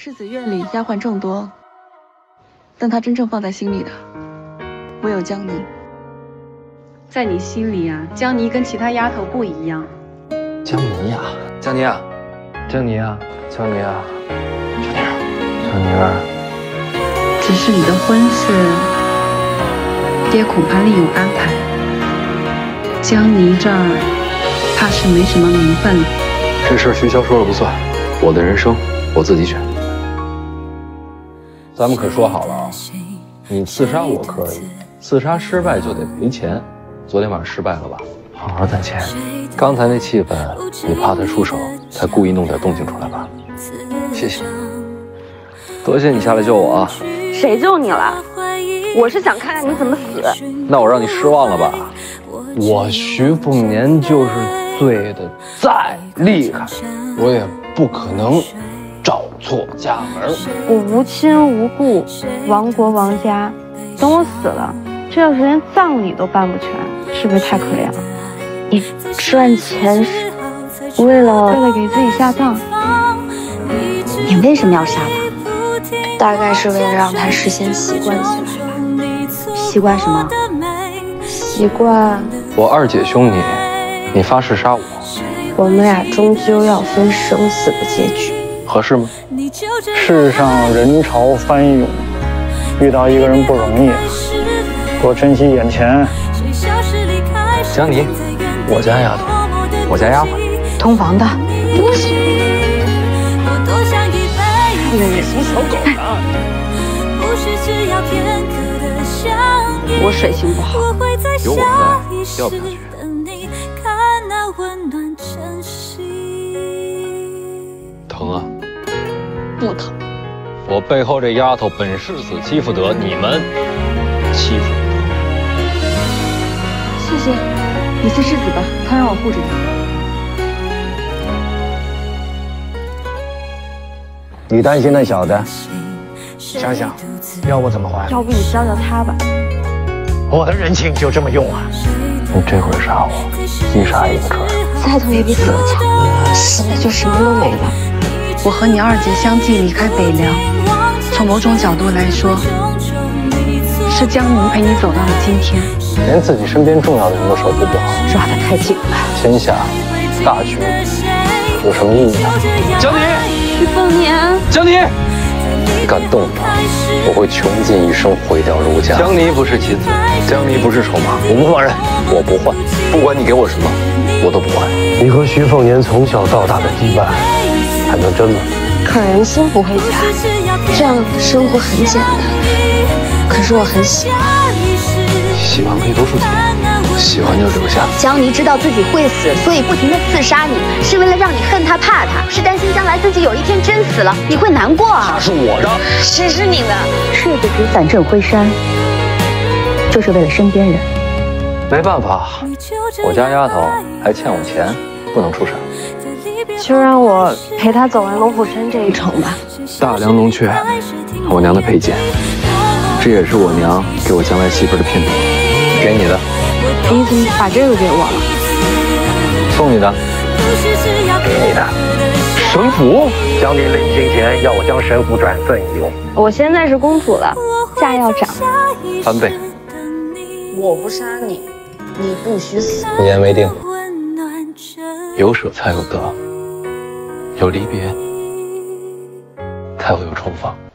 世子院里丫鬟众多，但他真正放在心里的，唯有江宁。在你心里啊，江妮跟其他丫头不一样。江妮呀，江妮啊，江妮啊，江妮啊，小妮儿，小妮儿。只是你的婚事，爹恐怕另有安排。江妮这儿，怕是没什么名分了。这事徐潇说了不算，我的人生我自己选。咱们可说好了啊，你刺杀我可以，刺杀失败就得赔钱。昨天晚上失败了吧？好好攒钱。刚才那气氛，你怕他出手，才故意弄点动静出来吧？谢谢，多谢你下来救我啊！谁救你了？我是想看看你怎么死。那我让你失望了吧？我徐凤年就是醉的再厉害，我也不可能找错家门。我无亲无故，亡国亡家，等我死了，这要是连葬礼都办不全。是不是太可怜了？你赚钱是为了为了给自己下葬？你为什么要杀他？大概是为了让他事先习惯起来吧。习惯什么？习惯我二姐凶你，你发誓杀我。我们俩终究要分生死的结局，合适吗？世上人潮翻涌，遇到一个人不容易，多珍惜眼前。江离，我家丫头，我家丫鬟，同房的，对不起。你什么小狗啊？我水性不好，有我在，掉不下去。疼啊？我背后这丫头本是子欺负得，你们欺负不得。谢谢，你是世子吧？他让我护着你。你担心那小子，想想要我怎么还？要不你教教他吧。我的人情就这么用啊？你这会杀我，一杀一个准。再痛也比死了强。死了就什么都没了。我和你二姐相继离开北凉，从某种角度来说，是江宁陪你走到了今天。连自己身边重要的人都守护不好，抓得太紧了。天下大局有什么意义呢？江宁，徐凤年，江宁，你敢动他，我会穷尽一生毁掉陆家。江宁不是棋子，江宁不是筹码，我不放人，我不换，不管你给我什么，我都不换。你和徐凤年从小到大的羁绊，还能真吗？可人心不会假，这样的生活很简单，可是我很喜欢。喜欢可以多说几遍，喜欢就留下。江离知道自己会死，所以不停的刺杀你，是为了让你恨他怕他，是担心将来自己有一天真死了你会难过啊。他是我的，谁是你的？世子只散镇辉山，就是为了身边人。没办法，我家丫头还欠我钱，不能出山。就让我陪他走完龙虎山这一程吧。大梁龙雀，我娘的佩剑，这也是我娘给我将来媳妇的聘礼。给你的，你怎么把这个给我了？送你的，给你的。神符，将军临行前要我将神符转赠一用。我现在是公主了，价要涨，翻倍。我不杀你，你不许死。一言为定。有舍才有得，有离别才会有重逢。